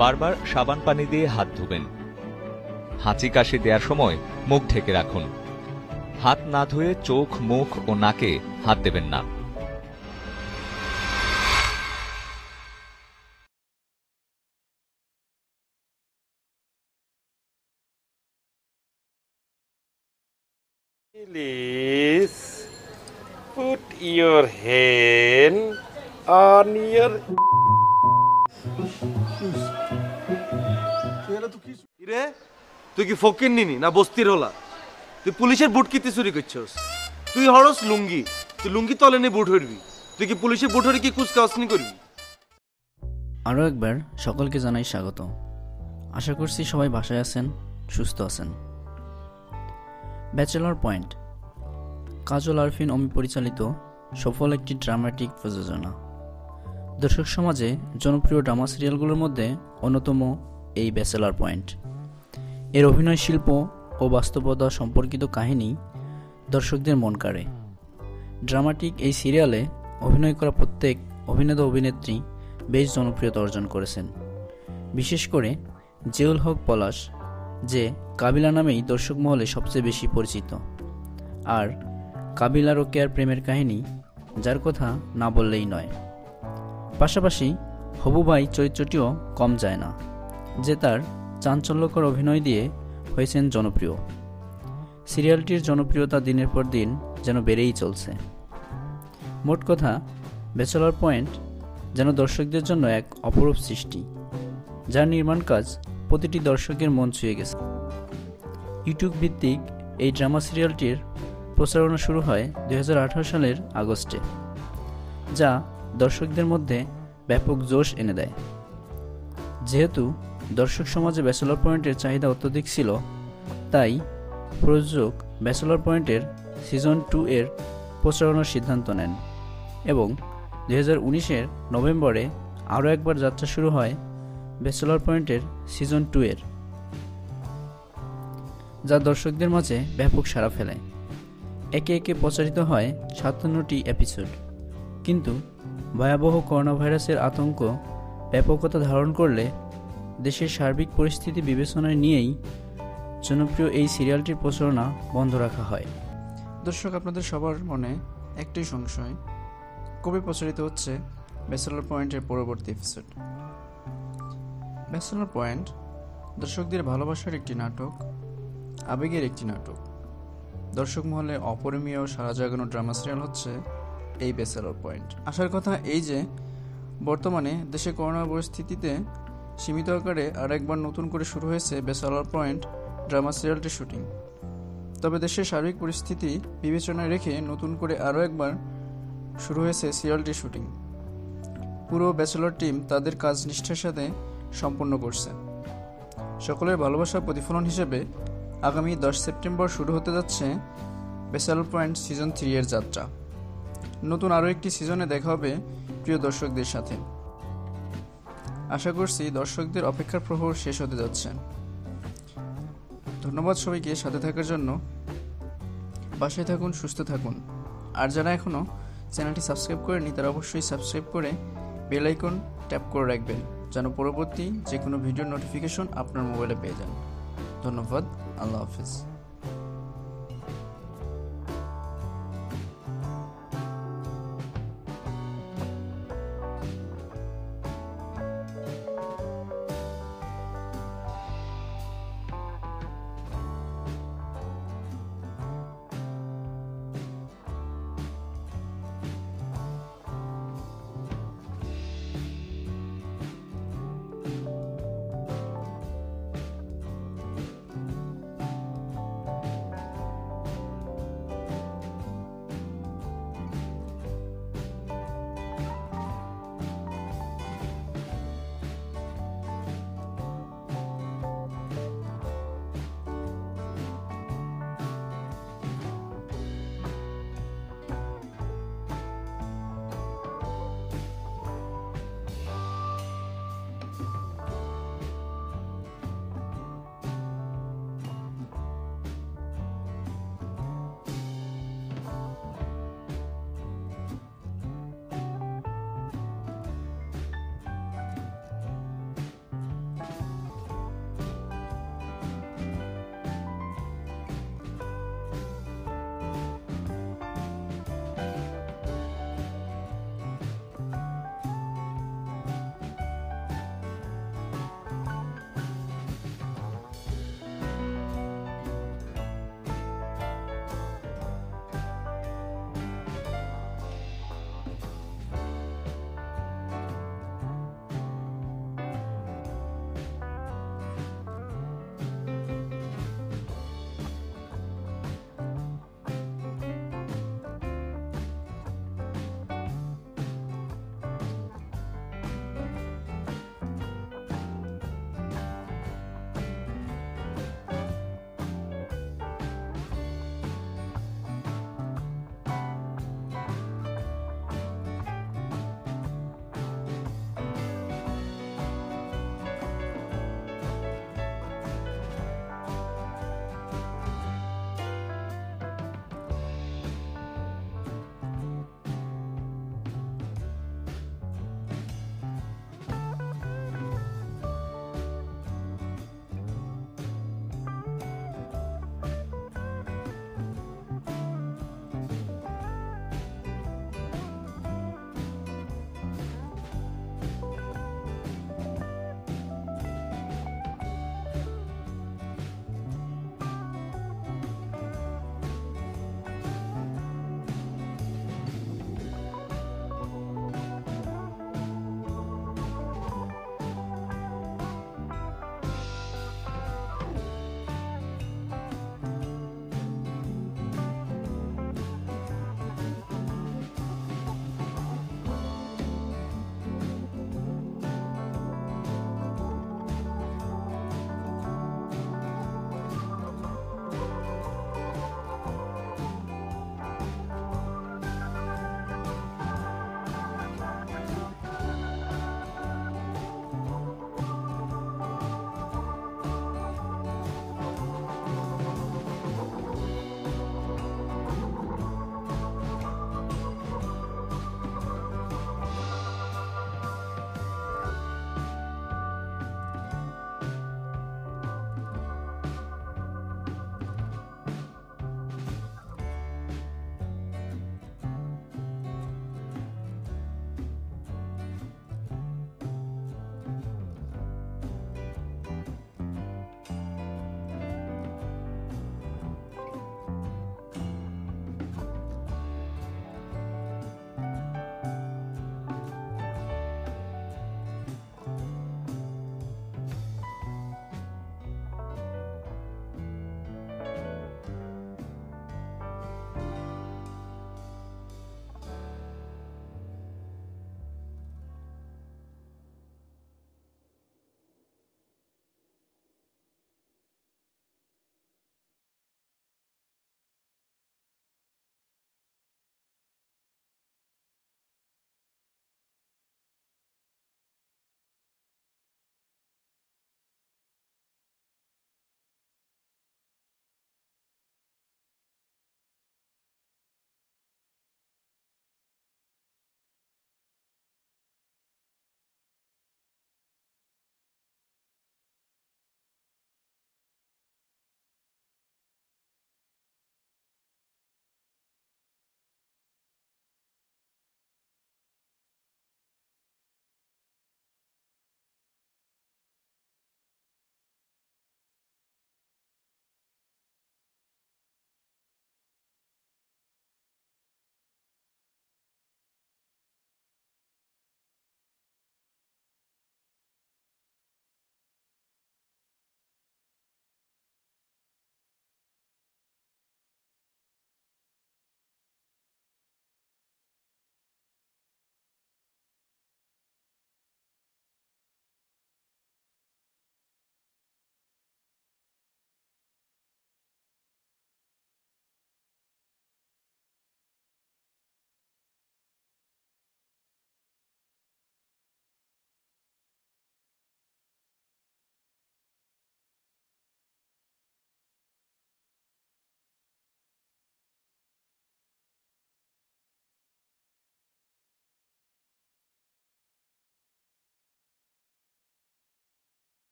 বারবার সাবান পানি দিয়ে হাত ধুবেন। হাঁচি কাশি দেওয়ার সময় মুখ ঢেকে রাখুন। হাত না ধুয়ে চোখ, মুখ ও নাকে হাত দেবেন না। Please put your hand on your তুই কি ফকির নিনি না বস্তির হলা? তুই পুলিশের বুট কিতে চুরি তুই হরস লুঙ্গি। তুই লুঙ্গি তলে নিয়ে বুট হরবি। তুই কি পুলিশের বুট হরে কি করবি? আরও একবার সকলকে জানাই স্বাগত আশা করছি সবাই বাসায় আছেন, সুস্থ আছেন। Bachelor point. কাজল আরফিন অমি পরিচালিত সফল একটি ড্রামাটিক প্রযোজনা। দর্শক সমাজে জনপ্রিয় ড্রামা সিরিয়ালগুলোর মধ্যে অন্যতম এই ব্যাচেলর পয়েন্ট। এর অভিনয় শিল্প ও বাস্তবতা সম্পর্কিত কাহিনী দর্শকদের মন কাড়ে। ড্রামাটিক এই সিরিয়ালে অভিনয় করা প্রত্যেক অভিনেতা অভিনেত্রী বেশ জনপ্রিয়তা অর্জন করেছেন। বিশেষ করে জিউল হক পলাশ, যে কাবিলা নামেই দর্শক মহলে সবচেয়ে বেশি পরিচিত। আর কাবিলা রোকেয়ার প্রেমের কাহিনী, যার কথা না বললেই নয়। পাশাপাশি হবুবাই চরিত্রটিও কম যায় না। যে তার চাঞ্চল্যকর অভিনয় দিয়ে হয়েছেন জনপ্রিয়। সিরিয়ালটির জনপ্রিয়তা দিনের পর দিন যেন বেড়েই চলছে। মোট কথা ব্যাচেলর পয়েন্ট যেন দর্শকদের জন্য এক অপরূপ সৃষ্টি, যার নির্মাণ কাজ প্রতিটি দর্শকের মন ছুঁয়ে গেছে। ইউটিউব ভিত্তিক এই ড্রামা সিরিয়ালটির প্রচারণা শুরু হয় দুই হাজার আঠারো সালের আগস্টে, যা দর্শকদের মধ্যে ব্যাপক জোশ এনে দেয়। যেহেতু দর্শক সমাজে ব্যাচেলর পয়েন্টের চাহিদা অত্যধিক ছিল, তাই প্রযোজক ব্যাচেলর পয়েন্টের সিজন টু এর প্রচারণার সিদ্ধান্ত নেন এবং দুই হাজার উনিশের নভেম্বরে আরও একবার যাত্রা শুরু হয় ব্যাচেলর পয়েন্টের সিজন টু এর, যা দর্শকদের মাঝে ব্যাপক সাড়া ফেলে। একে একে প্রচারিত হয় সাতান্নটি এপিসোড কিন্তু ভয়াবহ করোনা ভাইরাসের আতঙ্ক ব্যাপকতা ধারণ করলে দেশের সার্বিক পরিস্থিতি বিবেচনায় নিয়েই জনপ্রিয় এই সিরিয়ালটির প্রচারণা বন্ধ রাখা হয়। দর্শক, আপনাদের সবার মনে একটাই সংশয়। কবে প্রচারিত হচ্ছে ব্যাচেলর পয়েন্টের পরবর্তী এপিসোড ব্যাচেলর পয়েন্ট দর্শকদের ভালোবাসার একটি নাটক, আবেগের একটি নাটক। দর্শক মহলে অপরিমীয় সারা জাগানো ড্রামা সিরিয়াল হচ্ছে এই ব্যাচেলর পয়েন্ট। আসার কথা এই যে, বর্তমানে দেশে করোনা পরিস্থিতিতে সীমিত আকারে আরেকবার নতুন করে শুরু হয়েছে বেসালার পয়েন্ট ড্রামা সিরিয়ালটির শুটিং। তবে দেশের সার্বিক পরিস্থিতি বিবেচনায় রেখে নতুন করে আরও একবার শুরু হয়েছে সিরিয়ালটির শুটিং। পুরো ব্যাচেলর টিম তাদের কাজ নিষ্ঠার সাথে সম্পন্ন করছে। সকলের ভালোবাসার প্রতিফলন হিসেবে আগামী দশ সেপ্টেম্বর শুরু হতে যাচ্ছে ব্যাচেলর পয়েন্ট সিজন থ্রি এর যাত্রা। নতুন আরও একটি সিজনে দেখা হবে প্রিয় দর্শকদের সাথে। আশা করছি দর্শকদের অপেক্ষার প্রহর শেষ হতে যাচ্ছে। ধন্যবাদ সবাইকে সাথে থাকার জন্য। বাসায় থাকুন, সুস্থ থাকুন। আর যারা এখনও চ্যানেলটি সাবস্ক্রাইব করেনি তারা অবশ্যই সাবস্ক্রাইব করে বেল আইকন ট্যাপ করে রাখবেন, যেন পরবর্তী যে কোনো ভিডিওর নোটিফিকেশন আপনার মোবাইলে পেয়ে যান। ধন্যবাদ, আল্লাহ হাফিজ।